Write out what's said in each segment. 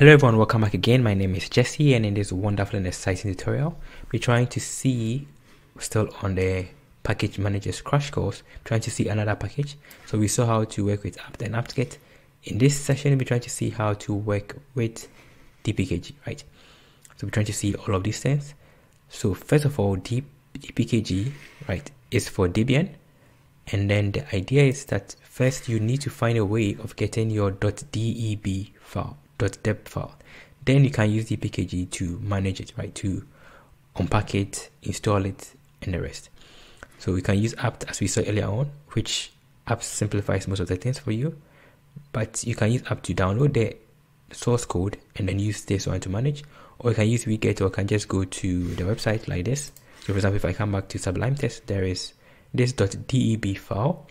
Hello everyone, welcome back again. My name is Jesse and in this wonderful and exciting tutorial, we're trying to see, still on the package managers crash course, trying to see another package. So we saw how to work with apt and apt-get. In this session, we're trying to see how to work with dpkg, right? So we're trying to see all of these things. So first of all, dpkg, right, is for Debian. And then the idea is that first you need to find a way of getting your .deb file .deb file. Then you can use dpkg to manage it, right? To unpack it, install it, and the rest. So we can use apt as we saw earlier on, which apt simplifies most of the things for you. But you can use apt to download the source code and then use this one to manage. Or you can use wget or can just go to the website like this. So for example, if I come back to Sublime Text, there is this .deb file.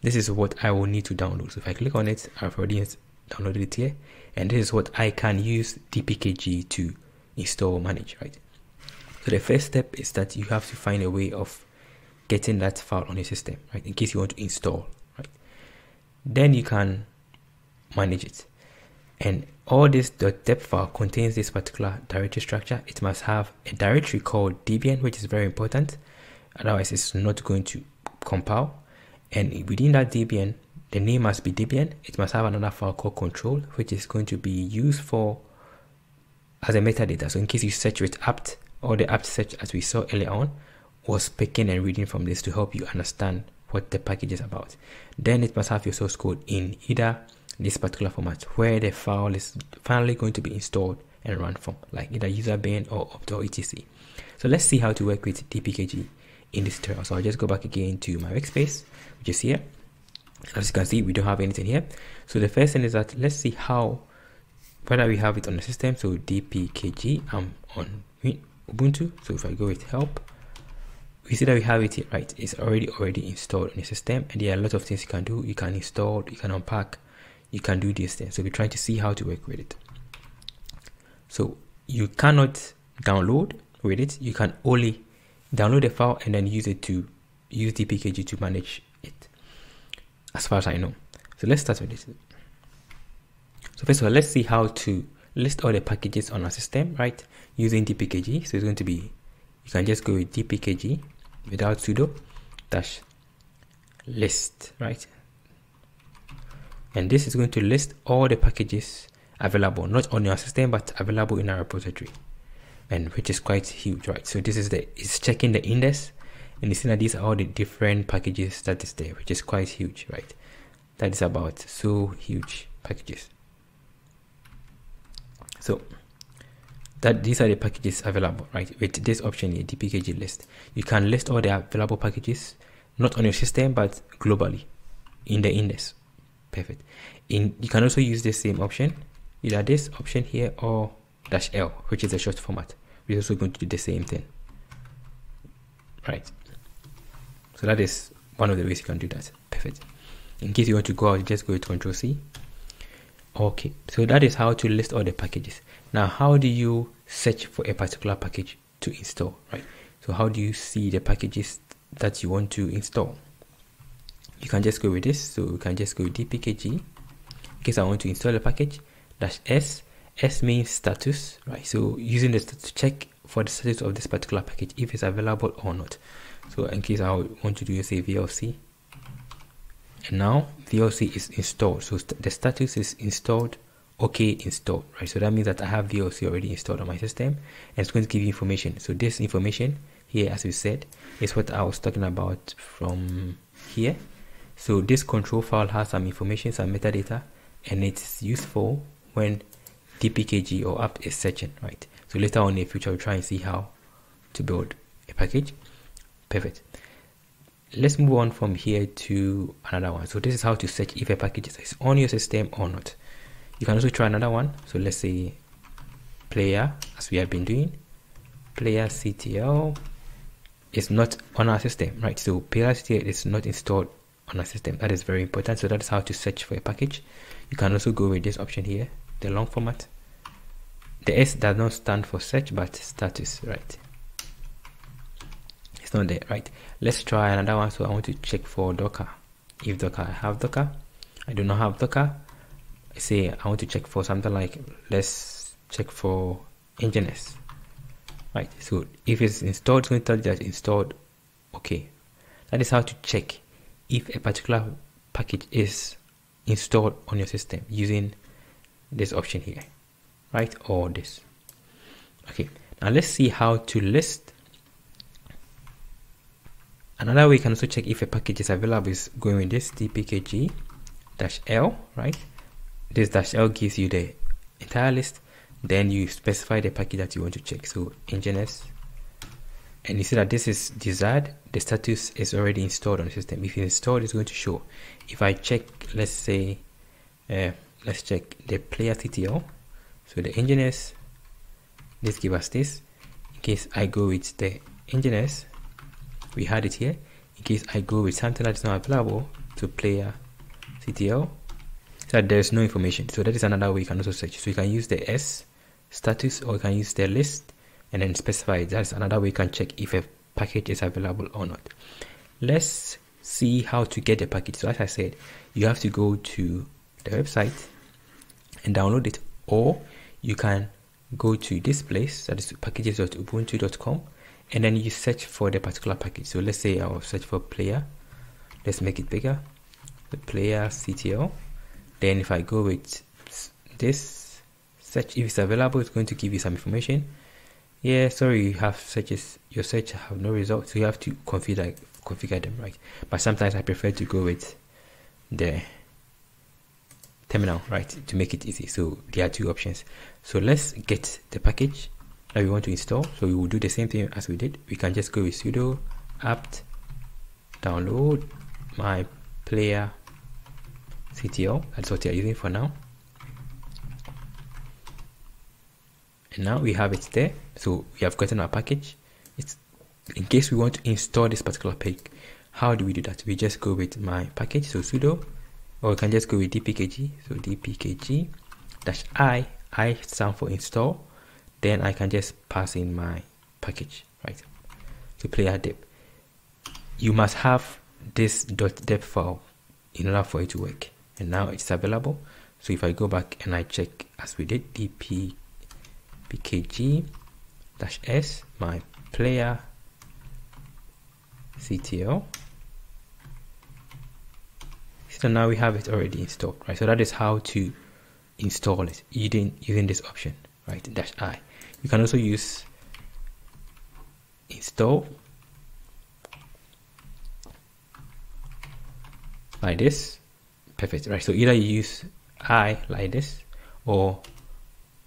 This is what I will need to download. So if I click on it, I've already downloaded it here and this is what I can use dpkg to install manage right? So the first step is that you have to find a way of getting that file on your system right? In case you want to install right? Then you can manage it. And all this .deb file contains this particular directory structure. It must have a directory called debian which is very important. Otherwise it's not going to compile. And within that debian the name must be Debian. It must have another file called control, which is going to be used for as a metadata. So in case you search with apt or the apt search as we saw earlier on was picking and reading from this to help you understand what the package is about. Then it must have your source code in either this particular format where the file is finally going to be installed and run from, like either user bin or opt or etc. So let's see how to work with dpkg in this tutorial. So I'll just go back again to my workspace, which is here as you can see we don't have anything here. So the first thing is that let's see how whether we have it on the system. So dpkg i'm on ubuntu. So if i go with help we see that we have it here right? It's already already installed on the system. And there are a lot of things you can do. You can install you can unpack you can do these things. So we're trying to see how to work with it. So you cannot download with it. You can only download the file and then use it to use dpkg to manage as far as I know. So let's start with this. So first of all, let's see how to list all the packages on our system, right? Using dpkg. So it's going to be, you can just go with dpkg without sudo dash list, right? And this is going to list all the packages available, not on your system, but available in our repository. And which is quite huge, right? So this is the, it's checking the index and you see that these are all the different packages that is there which is quite huge right? That is about so huge packages. So that these are the packages available right? With this option here dpkg list you can list all the available packages not on your system but globally in the index. Perfect. In you can also use the same option either this option here or dash l which is a short format. We're also going to do the same thing. Right so that is one of the ways you can do that. Perfect. In case you want to go out, just go to Control C. Okay, so that is how to list all the packages. Now, how do you search for a particular package to install, right? So how do you see the packages that you want to install? You can just go with this. So you can just go dpkg. In case I want to install a package, dash s. S means status, right? So using this to check for the status of this particular package, if it's available or not. So in case I want to do say VLC, and now VLC is installed. So st the status is installed, okay installed, right? So that means that I have VLC already installed on my system, and it's going to give you information. So this information here, as we said, is what I was talking about from here. So this control file has some information, some metadata, and it's useful when dpkg or apt is searching, right? So later on in the future, we'll try and see how to build a package perfect. Let's move on from here to another one. So this is how to search if a package is on your system or not. You can also try another one. So let's say player as we have been doing. Player ctl is not on our system right? So player ctl is not installed on our system. That is very important. So that is how to search for a package. You can also go with this option here the long format. The s does not stand for search but status right it's not there right? Let's try another one. So i want to check for docker. If docker i have docker. I do not have docker. I say I want to check for something like let's check for Nginx right? So if it's installed it's going to tell you that it's installed okay. That is how to check if a particular package is installed on your system using this option here right? Or this. Okay now let's see how to list another way you can also check if a package is available is going with this dpkg dash l right? This dash l gives you the entire list. Then you specify the package that you want to check. So nginx and you see that this is desired the status is already installed on the system. If it's installed it's going to show. If i check let's say uh, let's check the player ctl so the nginx let's give us this. In case i go with the nginx we had it here in case i go with something that is not available to player ctl so there's no information so that is another way you can also search so you can use the s status or you can use the list and then specify. That's another way you can check if a package is available or not. Let's see how to get the package. So as I said, you have to go to the website and download it or you can go to this place that is packages.ubuntu.com and then you search for the particular package. So let's say I'll search for player. Let's make it bigger. The player CTL. Then if I go with this search if it's available, it's going to give you some information yeah sorry you have searches your search have no results so you have to configure configure them right but sometimes i prefer to go with the terminal right to make it easy so there are two options so let's get the package that we want to install. So we will do the same thing as we did. We can just go with sudo apt download my player ctl. That's what you're using for now. And now we have it there. So we have gotten our package. It's in case we want to install this particular page how do we do that? We just go with my package so sudo or we can just go with dpkg. So dpkg dash i i stand for install then i can just pass in my package right? To player deb you must have this .deb file in order for it to work. And now it's available. So if i go back and i check as we did dp pkg dash s my player ctl so now we have it already installed right? So that is how to install it using using this option right? Dash i you can also use install like this. Perfect. Right so either you use i like this or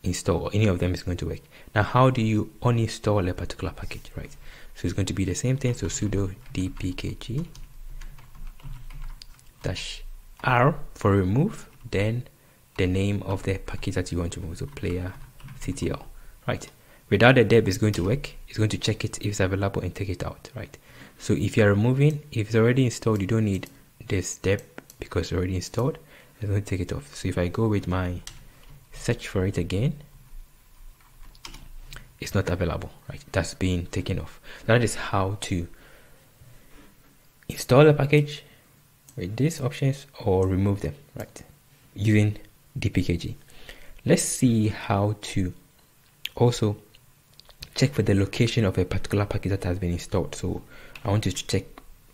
install or any of them is going to work. Now how do you uninstall a particular package? Right so it's going to be the same thing. So sudo dpkg dash r for remove then the name of the package that you want to remove. So player ctl right. Without the deb is going to work it's going to check it if it's available and take it out right? So if you're removing if it's already installed you don't need this deb because it's already installed. I'm going to take it off. So if i go with my search for it again it's not available right? That's being taken off. That is how to install a package with these options or remove them right? Using dpkg let's see how to also check for the location of a particular package that has been installed so i want you to check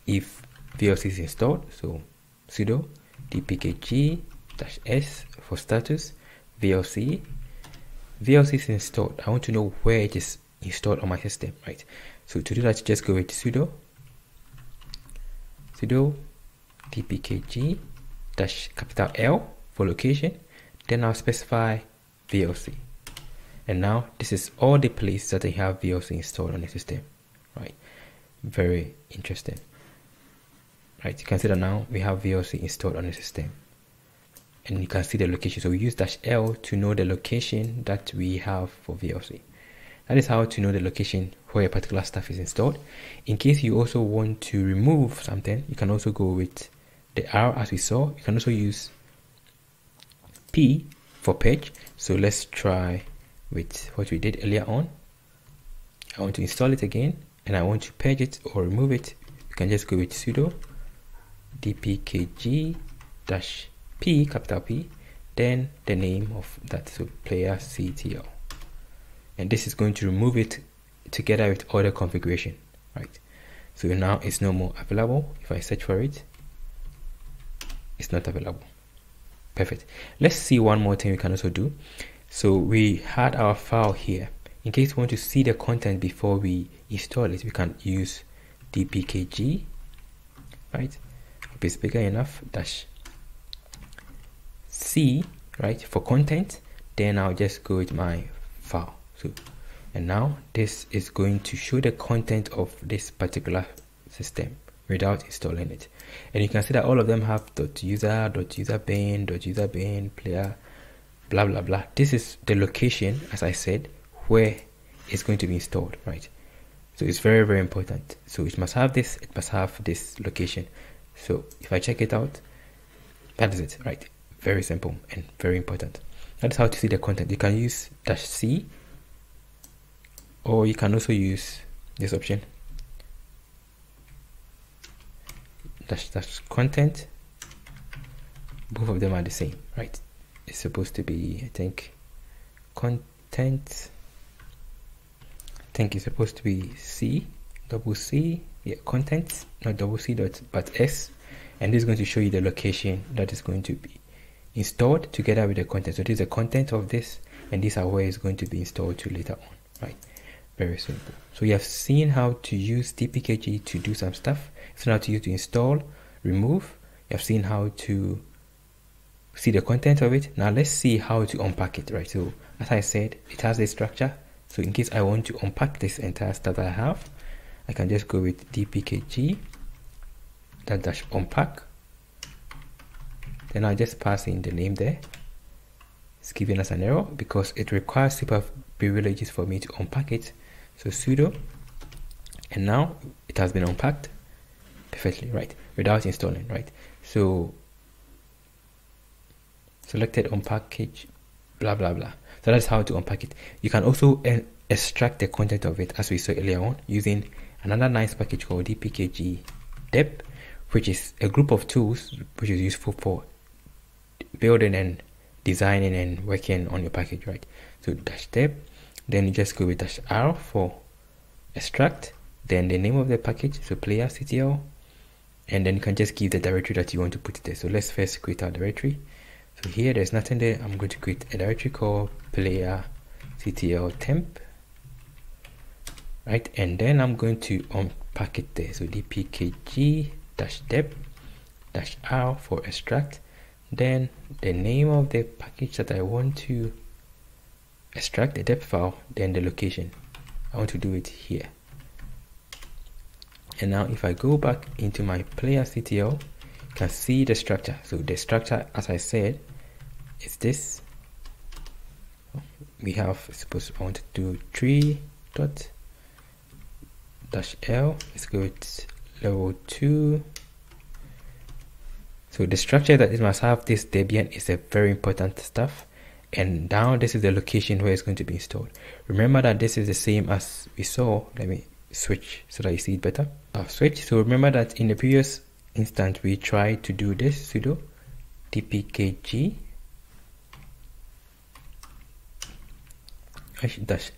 if vlc is installed so sudo dpkg s for status VLC. VLC is installed. I want to know where it is installed on my system, right? So to do that, just go with sudo sudo dpkg dash capital L for location. Then I'll specify VLC. And now this is all the places that I have VLC installed on the system, right? Very interesting. Right, you can see that now we have VLC installed on the system and you can see the location. So we use dash L to know the location that we have for VLC. That is how to know the location where a particular stuff is installed. In case you also want to remove something, you can also go with the R as we saw. You can also use P for purge. So let's try with what we did earlier on. I want to install it again and I want to purge it or remove it. You can just go with sudo dpkg dash P, capital P, then the name of that so player ctl and this is going to remove it together with other configuration right? So now it's no more available. If i search for it it's not available. Perfect. Let's see one more thing we can also do so we had our file here. In case we want to see the content before we install it we can use dpkg right? If it's bigger enough. Dash c right for content. Then i'll just go with my file. So and now this is going to show the content of this particular system without installing it. And you can see that all of them have user dot user bin dot user bin player blah blah blah. This is the location as i said where it's going to be installed right? So it's very very important. So it must have this it must have this location. So if i check it out that is it right? Very simple and very important. That's how to see the content. You can use dash c or you can also use this option. Dash dash content. Both of them are the same right it's supposed to be i think content. I think it's supposed to be c double c yeah content not double c dot but s. And this is going to show you the location that is going to be installed together with the content. So this is the content of this and these are where it's going to be installed to later on right? Very simple. So you have seen how to use dpkg to do some stuff. It's now to use to install remove. You have seen how to see the content of it. Now let's see how to unpack it right? So as i said it has a structure. So in case i want to unpack this entire stuff that i have i can just go with dpkg that dash unpack. Then i'll just pass in the name there. It's giving us an error because it requires super privileges for me to unpack it. So sudo and now it has been unpacked perfectly right? Without installing right? So selected unpackage blah blah blah. So that's how to unpack it. You can also extract the content of it as we saw earlier on using another nice package called dpkg deb, which is a group of tools which is useful for building and designing and working on your package right? So dash dep, then you just go with dash r for extract then the name of the package so player ctl and then you can just give the directory that you want to put it there. So let's first create our directory so here there's nothing there. I'm going to create a directory called player ctl temp. Right and then i'm going to unpack it there. So dpkg dash deb dash r for extract. Then the name of the package that i want to extract the deb file then the location. I want to do it here. And now if i go back into my player ctl you can see the structure. So the structure as i said is this? We have suppose i want to do tree dot dash l. Let's go with level 2 so the structure that it must have this debian is a very important stuff. And now this is the location where it's going to be installed. Remember that this is the same as we saw. Let me switch so that you see it better. I'll switch. So remember that in the previous instance we tried to do this sudo dpkg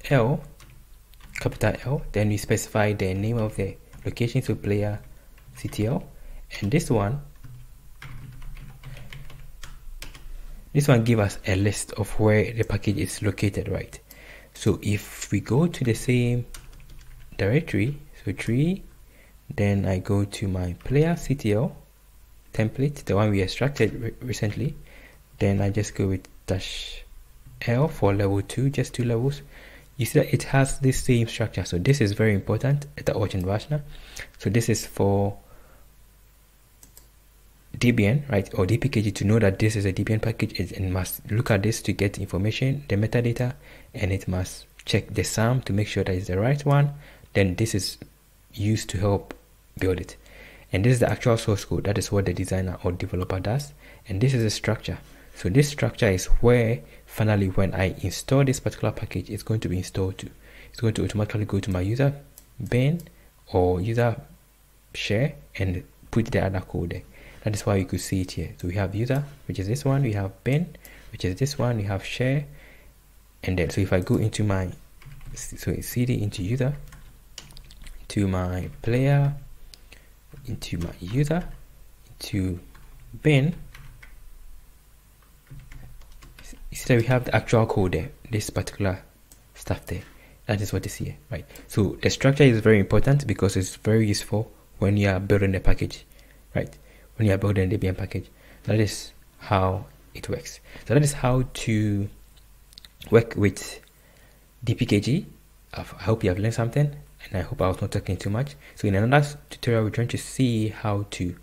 l capital L then we specify the name of the location to player ctl and this one this one give us a list of where the package is located right? So if we go to the same directory so tree then I go to my player CTL template the one we extracted re recently then I just go with dash L for level 2 just two levels you see that it has this same structure so this is very important at the Origin Vashna so this is for Debian, right, or DPKG to know that this is a Debian package, it, it must look at this to get information, the metadata, and it must check the sum to make sure that it's the right one. Then this is used to help build it. And this is the actual source code. That is what the designer or developer does. And this is a structure. So this structure is where finally when I install this particular package, it's going to be installed to. It's going to automatically go to my user bin or user share and put the other code there. That is why you could see it here. So we have user, which is this one. We have bin, which is this one. We have share, and then so if I go into my so cd into user, to my player, into my user, into bin. So we have the actual code there, this particular stuff there. That is what is here, right? So the structure is very important because it's very useful when you are building a package, right? When you are building a Debian package, that is how it works. So that is how to work with DPKG. I hope you have learned something and I hope I was not talking too much. So in another tutorial, we're trying to see how to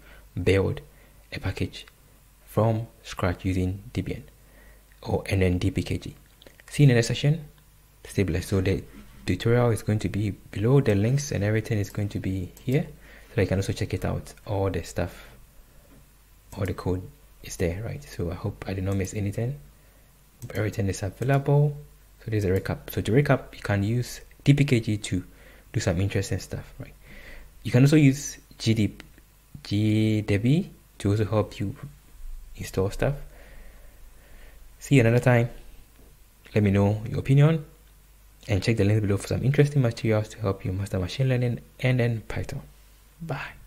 build a package from scratch using Debian or and then DPKG. See you in the next session. Stay blessed. So the tutorial is going to be below. The links and everything is going to be here. So you can also check it out. All the stuff, all the code is there, right? So I hope I did not miss anything. Everything is available. So there's a recap. So to recap, you can use DPKG to do some interesting stuff, right? You can also use GD, GDB to also help you install stuff. See you another time. Let me know your opinion and check the link below for some interesting materials to help you master machine learning and then Python. Bye.